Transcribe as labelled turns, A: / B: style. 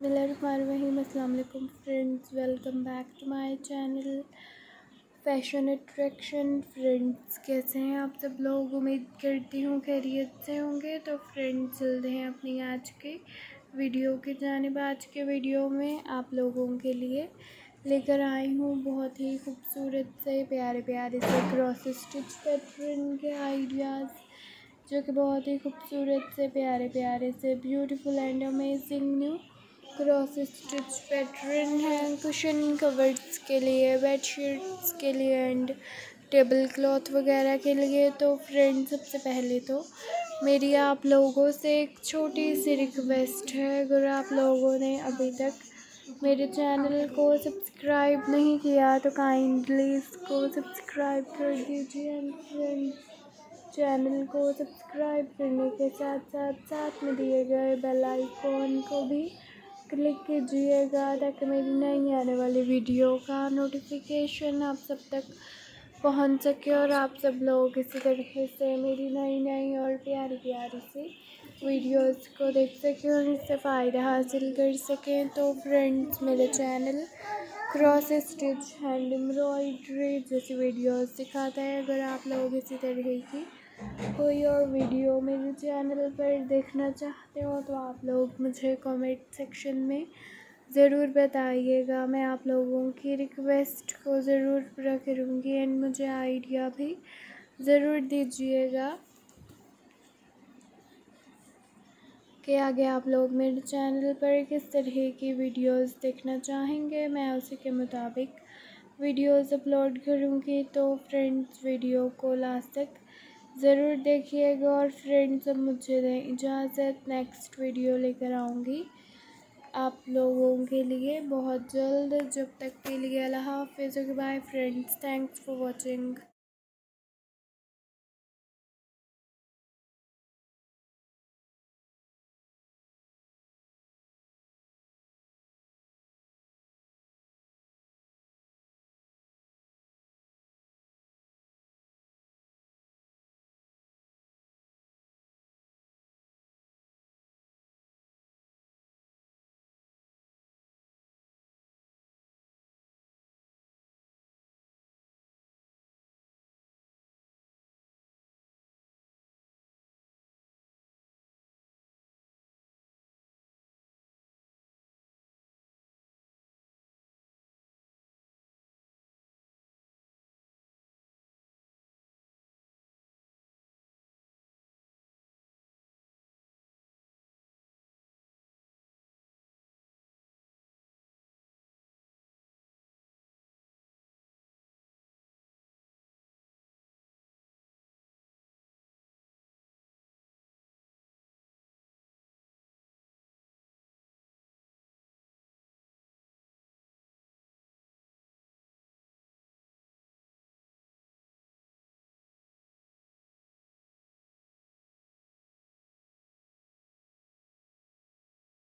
A: अस्सलाम friends welcome back to my channel fashion attraction friends कैसे हैं आप सब लोग? उम्मीद करती हूँ खैरियत से होंगे। तो फ्रेंड्स चलते हैं अपनी आज के वीडियो की जानब, आज के वीडियो में आप लोगों के लिए लेकर आई हूँ बहुत ही खूबसूरत से प्यारे प्यारे से क्रॉस स्टिच पैटर्न के आइडियाज़ जो कि बहुत ही खूबसूरत से, प्यारे प्यारे से beautiful and amazing new cross stitch pattern है कुशन कवर्स के लिए बेड शीट्स के लिए एंड टेबल क्लॉथ वगैरह के लिए। तो फ्रेंड सबसे पहले तो मेरी आप लोगों से एक छोटी सी रिक्वेस्ट है। अगर आप लोगों ने अभी तक मेरे चैनल को सब्सक्राइब नहीं किया तो काइंडली इसको सब्सक्राइब कर दीजिए एंड फ्रेंड्स चैनल को सब्सक्राइब करने के साथ साथ साथ में दिए गए बेल आइकॉन को भी क्लिक कीजिएगा ताकि मेरी नई आने वाली वीडियो का नोटिफिकेशन आप सब तक पहुँच सके और आप सब लोग इसी तरीके से मेरी नई नई और प्यारी प्यारी सी वीडियोस को देख सकें और इससे फ़ायदा हासिल कर सकें। तो फ्रेंड्स मेरे channel cross stitch hand embroidery जैसी वीडियोस दिखाता है। अगर आप लोग इसी तरह की कोई और वीडियो मेरे चैनल पर देखना चाहते हो तो आप लोग मुझे कमेंट सेक्शन में ज़रूर बताइएगा। मैं आप लोगों की रिक्वेस्ट को ज़रूर पूरा करूँगी एंड मुझे आइडिया भी ज़रूर दीजिएगा कि आगे आप लोग मेरे चैनल पर किस तरह की वीडियोस देखना चाहेंगे। मैं उसी के मुताबिक वीडियोस अपलोड करूँगी तो फ्रेंड्स वीडियो को लास्ट तक ज़रूर देखिएगा और फ्रेंड्स अब मुझे दें इजाज़त नेक्स्ट वीडियो लेकर आऊँगी। आप लोगों के लिए बहुत जल्द, जब तक के लिए अल्लाह हाफिज़ bye friends thanks for watching